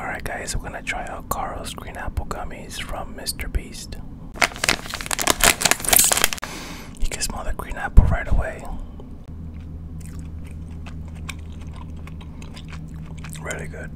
Alright, guys, we're gonna try out Karl's green apple gummies from Mr. Beast. You can smell the green apple right away. Really good.